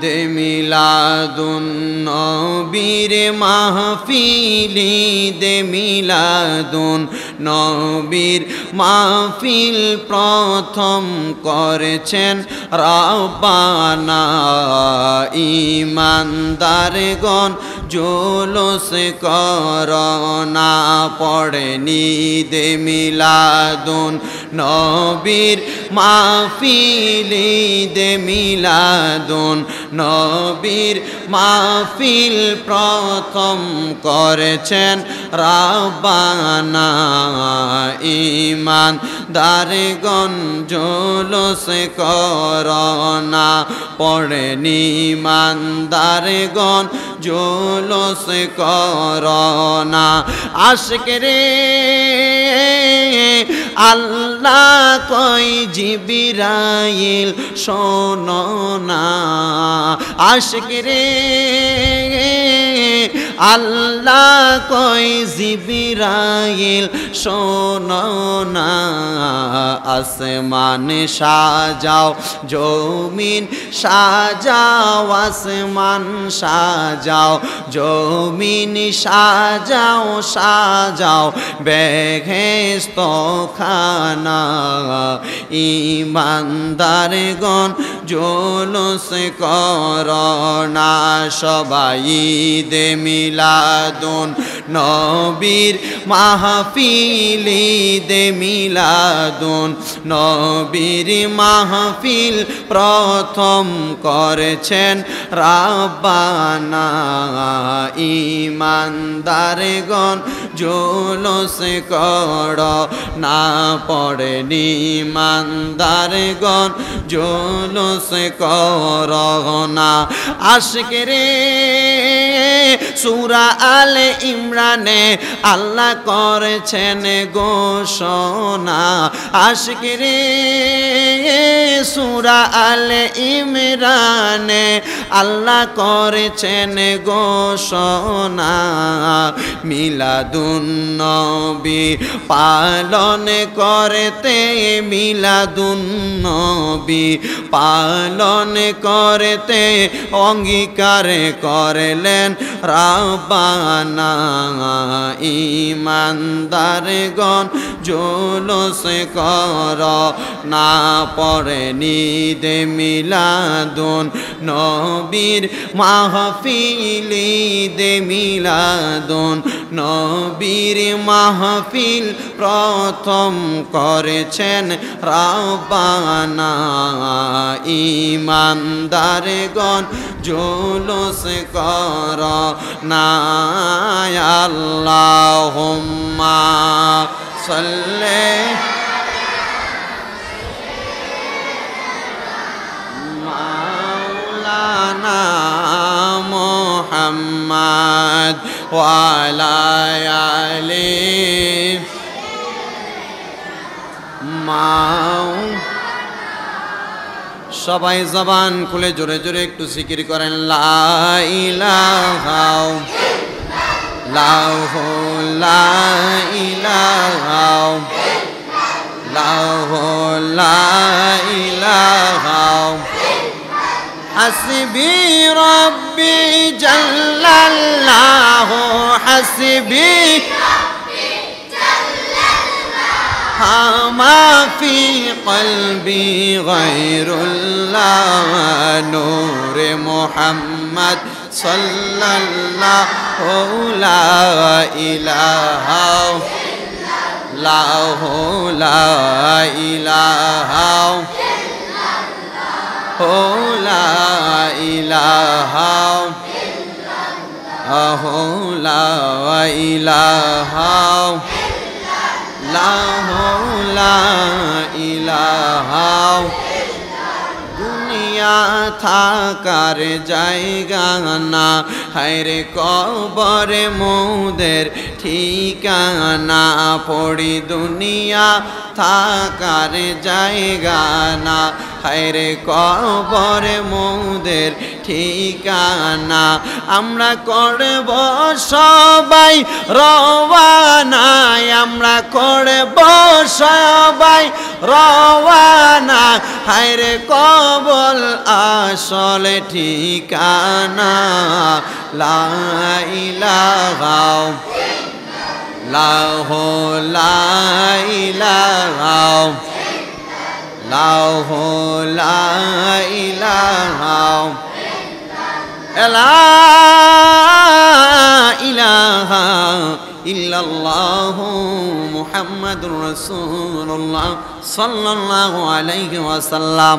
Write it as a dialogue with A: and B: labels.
A: ঈদ মিলাদুন নবীর মাহফিল ঈদ মিলাদুন নবীর মাহফিল প্রথম করেছেন রব্বানা ইমানদারগণ জোলস করনা পড়েনি দে মিলাদুন নবীর মাহফিল দে মিলাদুন। নবীর মাহফিল প্রথম করেছেন রাব্বানা ইমান দারগণ জোলস করনা পড়েনি ইমানদারগণ জোলস করনা। আশক রে আল্লাহ কই জিবিরাইল, শোনো না। আশক রে, আল্লাহ কই জিবিরাইল, শোনো না। আসমান সাজাও, জমিন সাজাও, আসমান সাজাও, জমিন সাজাও সাজাও। বেঘেস্ত ইমানদার গন জোলস করনা সবাই দে মিলাদুন নবীর মাহফিল দে মিলাদুন। নবীর মাহফিল প্রথম করেছেন রাব্বানা ইমানদারগণ জোলস কর না পড়েনি ইমানদারগণ জোলস কর না। আশক রে সুরা আল ইমরানে আল্লাহ করেছেন ঘোষণা। আশক রে সুরা আল ইমরানে আল্লাহ করেছেন ঘোষণা। মিলাদুন নবী পালন করতে মিলাদুন নবী পালন করতে অঙ্গীকার করলেন রাবানা ইমানদারগণ জোলস কর, না পড়ে নিদে মিলাদুন নবীর মাহফিল দে মিলাদুন নবীর মাহফিল প্রথম করেছেন রাবানা ইমানদারগণ। জোলস কর, না আল্লাহুম্মা মাওলানা মুহাম্মদ ওয়ালা আলি মাও সবাই জবান খুলে জোরে জোরে একটু জিকির করেন الله لا إله إلا الله لا إله حسبي ربي جل الله حسبي ما في قلبي غير الله نور محمد সাল্লাল্লাহু লা ইলাহা ইল্লাল্লাহু লা ইলাহা ইল্লাল্লাহু লা ইলাহা ইল্লাল্লাহু লা ইলাহা ইল্লাল্লাহু লা ইলাহা দুনিয়া থাকার জায়গা না। হায়রে কবরে মোদের ঠিকানা পড়ি দুনিয়া থাকার জায়গা না। হায়রে কবরে মোদের ঠিকানা। আমরা করব সবাই রওয়ানায়। আমরা করব সবাই রওয়ানা হায়রে কবল আসলে ঠিকানা। লা ইলাহা লাহ লাইলাহা লাহ লাইলাহা লা ইলাহা ইল্লাল্লাহ মুহাম্মাদুর রাসূলুল্লাহ সাল্লাল্লাহু আলাইহি ওয়াসাল্লাম